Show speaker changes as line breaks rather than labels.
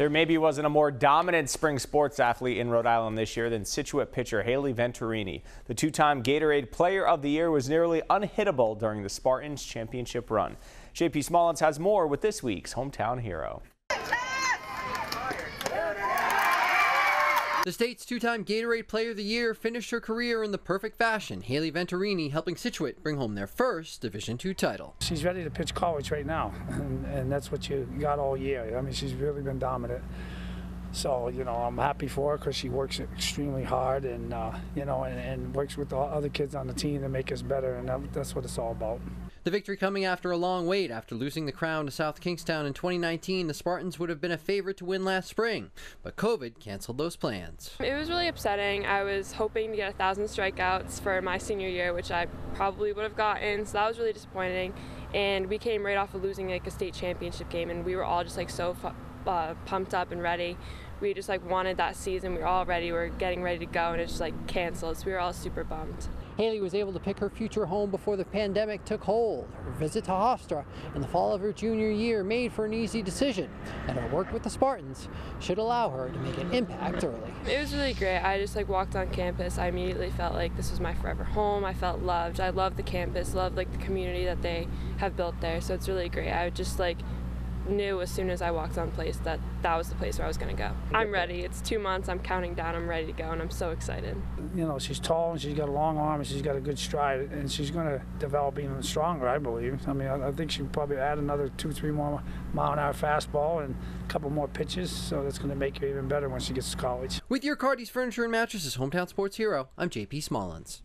There maybe wasn't a more dominant spring sports athlete in Rhode Island this year than Scituate pitcher Haley Venturini. The two-time Gatorade Player of the Year was nearly unhittable during the Spartans championship run. JP Smallens has more with this week's Hometown Hero.
The state's two-time Gatorade Player of the Year finished her career in the perfect fashion. Haley Venturini helping Scituate bring home their first Division II title.
She's ready to pitch college right now, and, and that's what you got all year. I mean, she's really been dominant. So, you know, I'm happy for her because she works extremely hard and, uh, you know, and, and, works with the other kids on the team to make us better, and that, that's what it's all about.
The victory coming after a long wait. After losing the crown to South Kingstown in 2019, the Spartans would have been a favorite to win last spring, but COVID canceled those plans.
It was really upsetting. I was hoping to get a thousand strikeouts for my senior year, which I probably would have gotten, so that was really disappointing. And we came right off of losing like a state championship game, and we were all just like so uh, pumped up and ready. We just like wanted that season. We were all ready. We are getting ready to go, and it's just like canceled. So we were all super bummed.
Haley was able to pick her future home before the pandemic took hold. Her visit to Hofstra in the fall of her junior year made for an easy decision, and her work with the Spartans should allow her to make an impact early.
It was really great. I just like walked on campus. I immediately felt like this was my forever home. I felt loved. I love the campus, love like the community that they have built there. So it's really great. I would just like knew as soon as I walked on place that that was the place where I was going to go. I'm ready. It's two months. I'm counting down. I'm ready to go, and I'm so excited.
You know, she's tall and she's got a long arm and she's got a good stride, and she's going to develop even stronger, I believe. I mean, I, I think she'll probably add another two, three more mile an hour fastball and a couple more pitches, so that's going to make her even better when she gets to college.
With your Cardi's Furniture and Mattresses Hometown Sports Hero, I'm JP Smallens.